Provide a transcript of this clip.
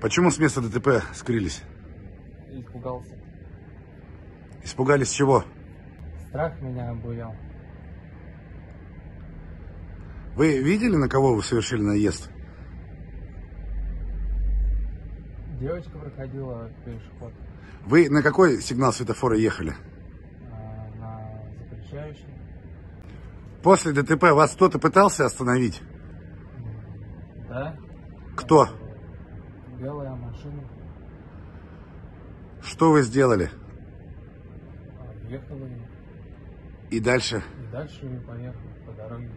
Почему с места ДТП скрылись? Испугался. Испугались чего? Страх меня обуял. Вы видели, на кого вы совершили наезд? Девочка проходила пешеход Вы на какой сигнал светофора ехали? а, на запрещающий. После ДТП вас кто-то пытался остановить? Да? Кто? Белая машина. Что вы сделали? а, Въехала и И дальше? и дальше поехал по дороге.